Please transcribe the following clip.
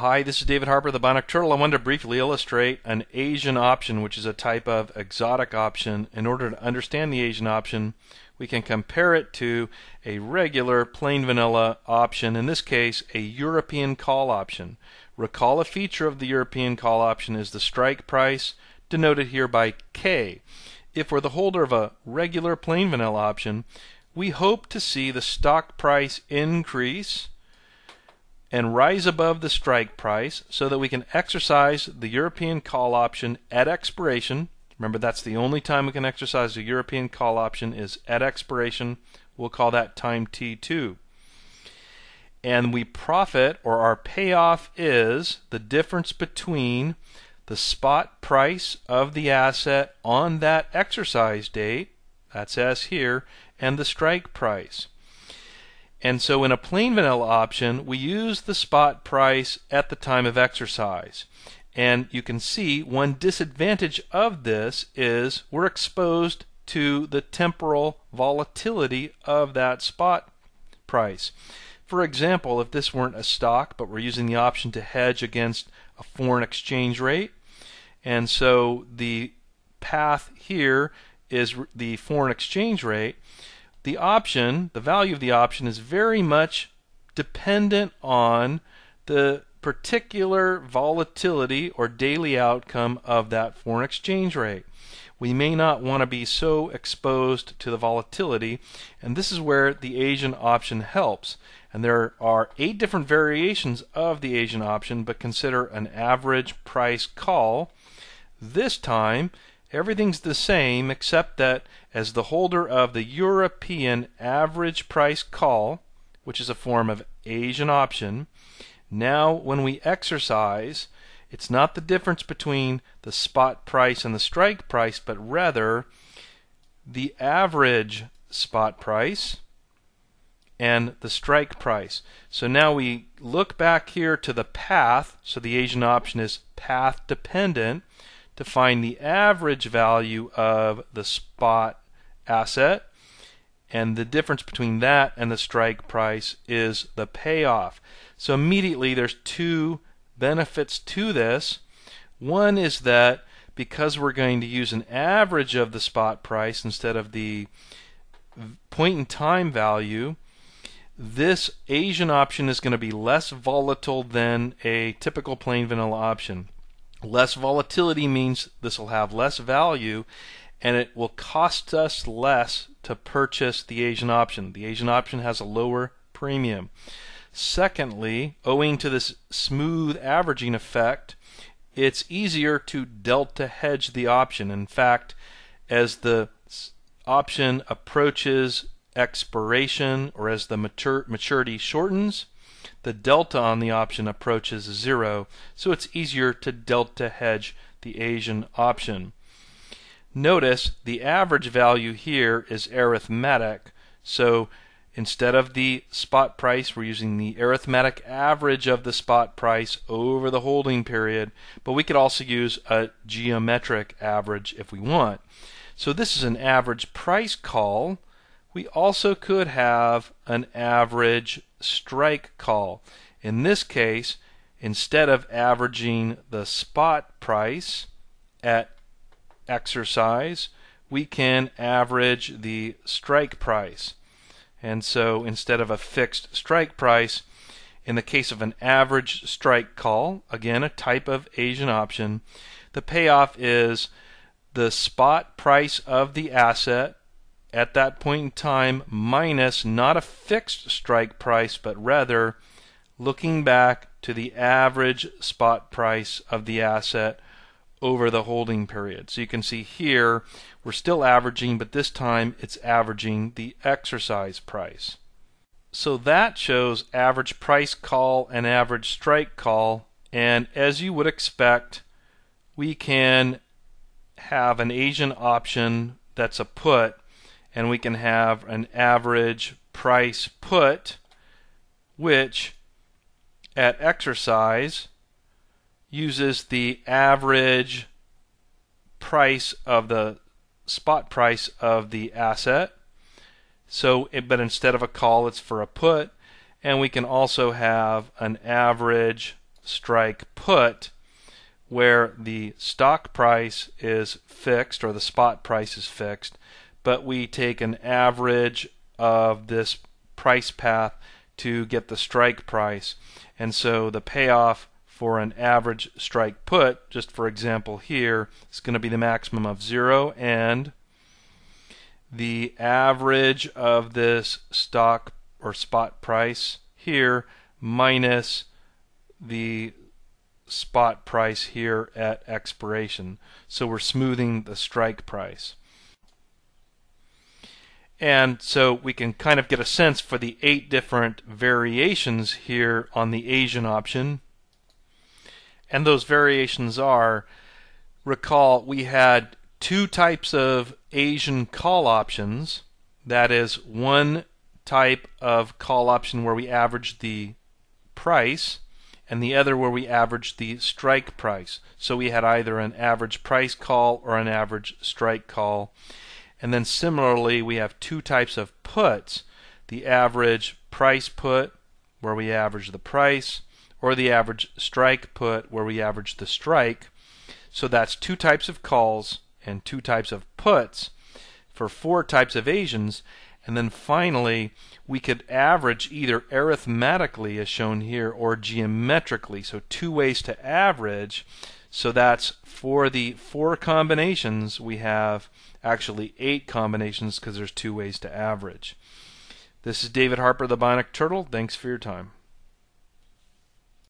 Hi, this is David Harper, the Bionic Turtle. I wanted to briefly illustrate an Asian option, which is a type of exotic option. In order to understand the Asian option, we can compare it to a regular plain vanilla option, in this case, a European call option. Recall a feature of the European call option is the strike price, denoted here by K. If we're the holder of a regular plain vanilla option, we hope to see the stock price increase and rise above the strike price so that we can exercise the European call option at expiration. Remember, that's the only time we can exercise the European call option is at expiration. We'll call that time T2. And we profit, or our payoff is the difference between the spot price of the asset on that exercise date, that's S here, and the strike price. And so in a plain vanilla option, we use the spot price at the time of exercise. And you can see one disadvantage of this is we're exposed to the temporal volatility of that spot price. For example, if this weren't a stock, but we're using the option to hedge against a foreign exchange rate, and so the path here is the foreign exchange rate, the option, the value of the option is very much dependent on the particular volatility or daily outcome of that foreign exchange rate. We may not want to be so exposed to the volatility, and this is where the Asian option helps. And there are eight different variations of the Asian option, but consider an average price call. This time, everything's the same except that as the holder of the European average price call, which is a form of Asian option, now when we exercise, it's not the difference between the spot price and the strike price, but rather the average spot price and the strike price. So now we look back here to the path, so the Asian option is path dependent to find the average value of the spot asset. And the difference between that and the strike price is the payoff. So immediately there's two benefits to this. One is that because we're going to use an average of the spot price instead of the point in time value, this Asian option is going to be less volatile than a typical plain vanilla option. Less volatility means this will have less value and it will cost us less to purchase the Asian option. The Asian option has a lower premium. Secondly, owing to this smooth averaging effect, it's easier to delta hedge the option. In fact, as the option approaches expiration or as the matur maturity shortens, the delta on the option approaches zero, so it's easier to delta hedge the Asian option. Notice the average value here is arithmetic, so instead of the spot price, we're using the arithmetic average of the spot price over the holding period, but we could also use a geometric average if we want. So this is an average price call. We also could have an average strike call. In this case, instead of averaging the spot price at exercise, we can average the strike price. And so instead of a fixed strike price, in the case of an average strike call, again a type of Asian option, the payoff is the spot price of the asset at that point in time minus not a fixed strike price, but rather looking back to the average spot price of the asset over the holding period. So you can see here we're still averaging, but this time it's averaging the exercise price. So that shows average price call and average strike call. And as you would expect, we can have an Asian option that's a put and we can have an average price put, which at exercise uses the average price of the spot price of the asset. So, but instead of a call, it's for a put. And we can also have an average strike put where the stock price is fixed or the spot price is fixed, but we take an average of this price path to get the strike price. And so the payoff for an average strike put, just for example here, is going to be the maximum of 0 and the average of this stock or spot price here minus the spot price here at expiration. So we're smoothing the strike price. And so we can kind of get a sense for the eight different variations here on the Asian option. And those variations are, recall we had two types of Asian call options. That is one type of call option where we average the price and the other where we average the strike price. So we had either an average price call or an average strike call. And then similarly, we have two types of puts the average price put, where we average the price, or the average strike put, where we average the strike. So that's two types of calls and two types of puts for four types of Asians. And then finally, we could average either arithmetically, as shown here, or geometrically. So, two ways to average. So, that's for the four combinations, we have actually eight combinations because there's two ways to average. This is David Harper, the Bionic Turtle. Thanks for your time.